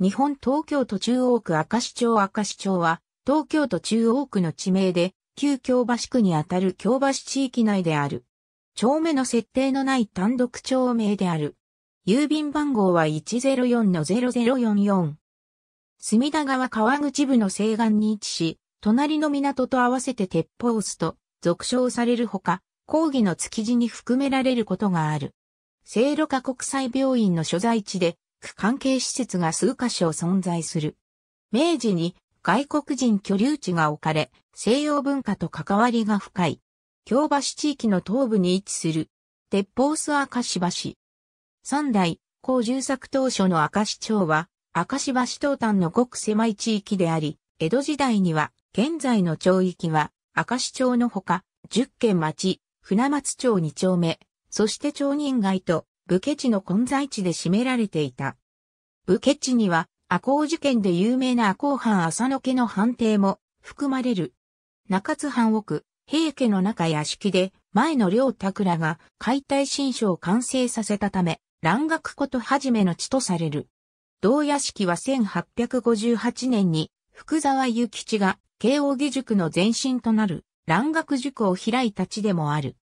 日本東京都中央区明石町明石町は、東京都中央区の地名で、旧京橋区にあたる京橋地域内である。町目の設定のない単独町名である。郵便番号は104-0044。隅田川川口部の西岸に位置し、隣の港と合わせて鉄砲巣と俗称されるほか、講義の築地に含められることがある。聖路加国際病院の所在地で、区関係施設が数カ所存在する。明治に外国人居留地が置かれ、西洋文化と関わりが深い。京橋地域の東部に位置する。鉄砲巣明石橋。三代、高住作当初の明石町は、明石橋東端のごく狭い地域であり、江戸時代には、現在の町域は、明石町のほか、十軒町、船松町二丁目、そして町人街と、武家地の混在地で占められていた。武家地には、赤穂事件で有名な赤穂藩浅野家の藩邸も含まれる。中津藩奥、平家の中屋敷で、前の両桜が解体新書を完成させたため、蘭学ことはじめの地とされる。同屋敷は1858年に福沢諭吉が慶応義塾の前身となる蘭学塾を開いた地でもある。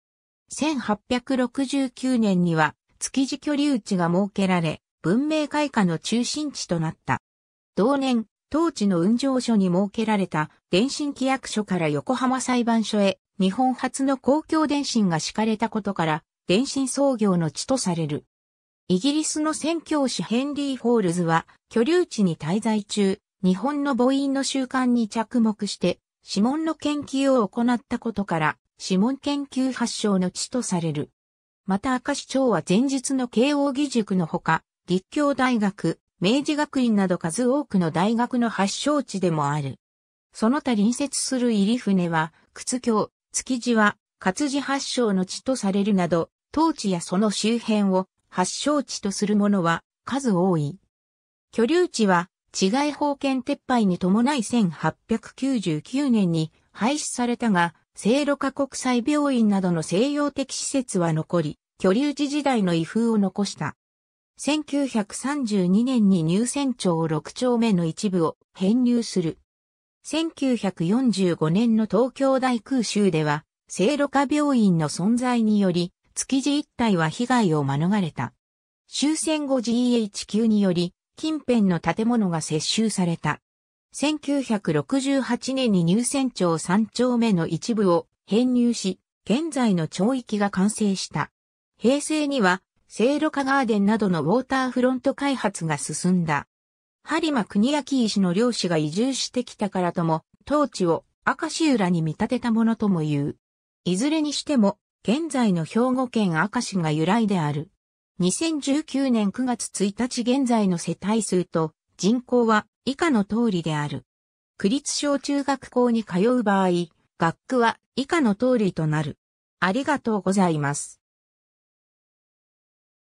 1869年には築地居留地が設けられ、文明開化の中心地となった。同年、当地の運上所に設けられた伝信機役所から横浜裁判所へ日本初の公共電信が敷かれたことから電信創業の地とされる。イギリスの宣教師ヘンリー・フォールズは、居留地に滞在中、日本の拇印の習慣に着目して、指紋の研究を行ったことから、指紋研究発祥の地とされる。また明石町は前日の慶応義塾のほか、立教大学、明治学院など数多くの大学の発祥地でもある。その他隣接する入船は、靴京、築地は、活字発祥の地とされるなど、当地やその周辺を発祥地とするものは数多い。居留地は、違い法権撤廃に伴い1899年に廃止されたが、聖路加国際病院などの西洋的施設は残り、居留地時代の遺風を残した。1932年に入選町6丁目の一部を編入する。1945年の東京大空襲では、聖路加病院の存在により、築地一帯は被害を免れた。終戦後 GH9 により、近辺の建物が接収された。1968年に入船町3丁目の一部を編入し、現在の町域が完成した。平成には、聖路加ガーデンなどのウォーターフロント開発が進んだ。播磨国焼石の漁師が移住してきたからとも、当地を赤石浦に見立てたものとも言う。いずれにしても、現在の兵庫県明石が由来である。2019年9月1日現在の世帯数と人口は以下の通りである。区立小中学校に通う場合、学区は以下の通りとなる。ありがとうございます。